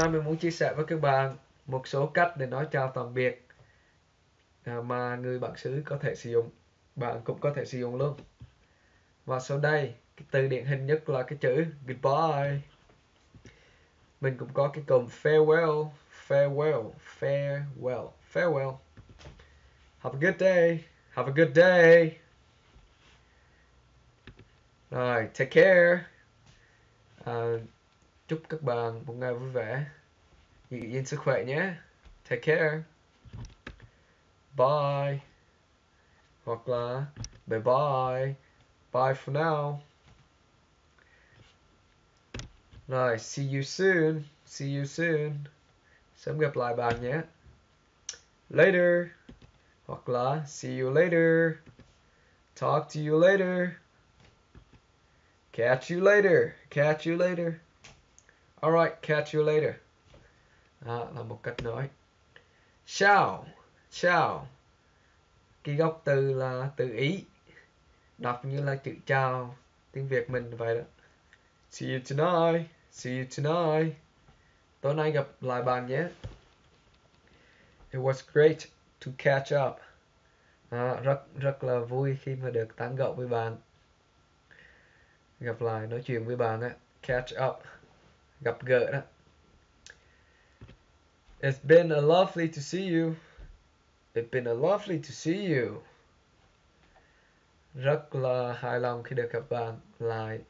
nay mình muốn chia sẻ với các bạn một số cách để nói chào tạm biệt à, mà người bản xứ có thể sử dụng bạn cũng có thể sử dụng luôn. Và sau đây cái từ điển hình nhất là cái chữ goodbye. Mình cũng có cái cụm farewell farewell farewell farewell. Have a good day have a good day. Rồi take care. Uh, chúc các bạn một ngày vui vẻ. Giữ gìn sức khỏe nhé. Take care. Bye. Hoặc là bye bye. Bye for now. Rồi, see you soon. See you soon. Sớm gặp lại bạn nhé. Later. Hoặc là see you later. Talk to you later. Catch you later. Catch you later alright catch you later. Đó là một cách nói. Ciao ciao cái gốc từ là từ ý. Đọc như là chữ chào. Tiếng việt mình vậy đó. See you tonight see you tonight. Tối nay gặp lại bạn nhé. It was great to catch up. À, rất rất là vui khi mà được tán gẫu với bạn. Gặp lại nói chuyện với bạn á. Catch up gặp gỡ đó It's been a lovely to see you. It's been a lovely to see you. Rất là hài lòng khi được gặp bạn lại.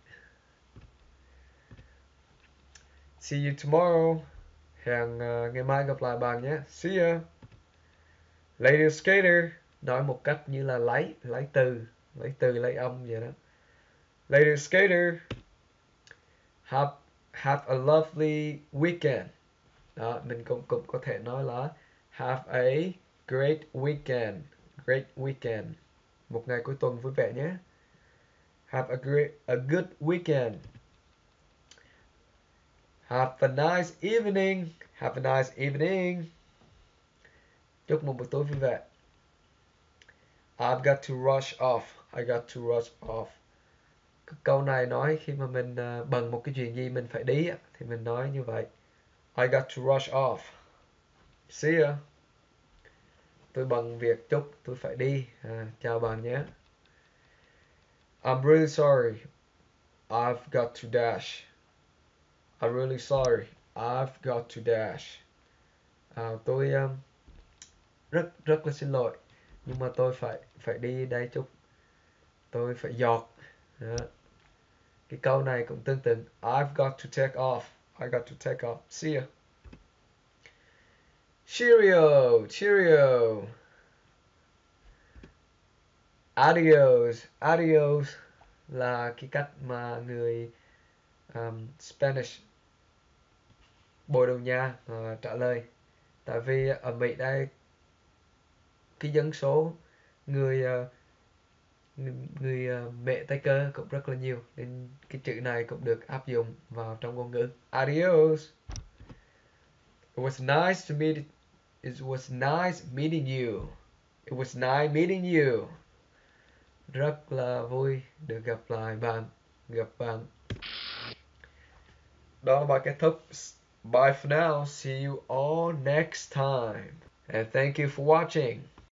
See you tomorrow. Hẹn uh, ngày mai gặp lại bạn nhé. See ya. Later skater. Nói một cách như là lấy, lấy từ, lấy từ, lấy âm vậy đó. Later skater. Have, have a lovely weekend. Đó, mình cũng cũng có thể nói là have a great weekend. Great weekend. Một ngày cuối tuần vui vẻ nhé. Have a great a good weekend. Have a nice evening. Have a nice evening. Chúc một buổi tối vui vẻ. I've got to rush off. I got to rush off. Câu này nói khi mà mình uh, bận một cái chuyện gì mình phải đi thì mình nói như vậy. I got to rush off. See ya. Tôi bận việc chút, tôi phải đi. À, chào bạn nhé. I'm really sorry. I've got to dash. I'm really sorry. I've got to dash. À, tôi um, rất rất là xin lỗi nhưng mà tôi phải phải đi đây chút. Tôi phải giọt. Đó. Cái câu này cũng tương tự. I've got to take off. I got to take off. See ya. Cheerio, cheerio. Adios, adios là cái cách mà người um, Spanish Bồ Đào Nha uh, trả lời. Tại vì ở Mỹ đây cái dân số người uh, người uh, mẹ tay cơ cũng rất là nhiều nên cái chữ này cũng được áp dụng vào trong ngôn ngữ. Adios. It was nice to meet it was nice meeting you. It was nice meeting you. Rất là vui được gặp lại bạn gặp bạn. Đó là bài kết thúc. Bye for now. See you all next time. And thank you for watching.